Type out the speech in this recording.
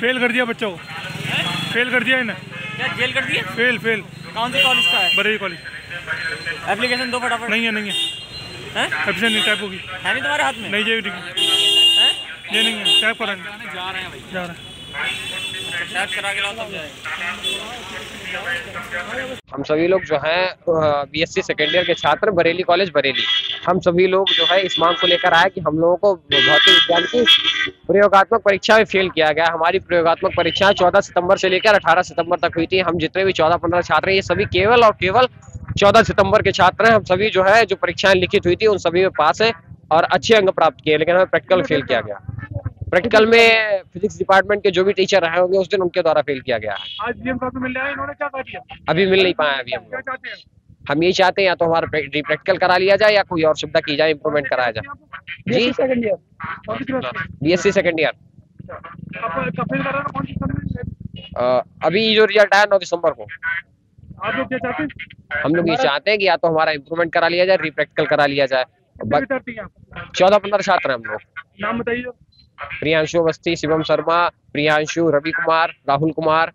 Fail कर दिया बच्चों को। फेल कर दिया इन्हें। क्या जेल कर दिया? Fail fail. कौन से कॉलेज का है? बरेली कॉलेज। एप्लीकेशन दो फटाफट। नहीं है नहीं है। हैं? एब्सेंट नहीं टाइप होगी। है नहीं तुम्हारे हाथ में? नहीं जाएगी हैं? ये नहीं है टाइप कराने जा रहे हैं भाई। जा रहे है। हम सभी लोग जो हैं बीएससी सेकेंड ईयर के छात्र, बरेली कॉलेज बरेली। हम सभी लोग जो है, इस मांग को लेकर आए कि हम लोगों को भौतिक विज्ञान की प्रयोगात्मक परीक्षा में फेल किया गया। हमारी प्रयोगात्मक परीक्षाएँ 14 सितंबर से लेकर 18 सितंबर तक हुई थी। हम जितने भी 14-15 छात्र हैं, ये सभी केवल और केवल 14 सितंबर के छात्र हैं। हम सभी जो है, जो परीक्षाएँ लिखित हुई थी, उन सभी में पास है और अच्छे अंक प्राप्त किए लेकिन हमें प्रैक्टिकल फेल किया गया। प्रैक्टिकल में फिजिक्स डिपार्टमेंट के जो भी टीचर रहे होंगे उस दिन उनके द्वारा फेल किया गया है। आज डीएम साहब को मिल इन्होंने क्या कहा दिया अभी मिल नहीं पाया अभी हम हम यही चाहते हैं या तो हमारा प्रैक्टिकल करा लिया जाए या कोई और सुविधा की जाए इम्प्रूवमेंट कराया जाए। जी? सेकंड ईयर सी क्लास में? बीएससी सेकंड ईयर सी अभी जो रिज़ल्ट आया नौ दिसंबर को। आप लोग क्या चाहते हैं? हम लोग ये चाहते हैं कि या तो हमारा इम्प्रूवमेंट करा लिया जाए रिप्रैक्टिकल करा लिया जाए। चौदह पंद्रह छात्र हैं हम लोग। नाम बताइए। प्रियांशु अवस्थी शिवम शर्मा प्रियांशु रवि कुमार राहुल कुमार।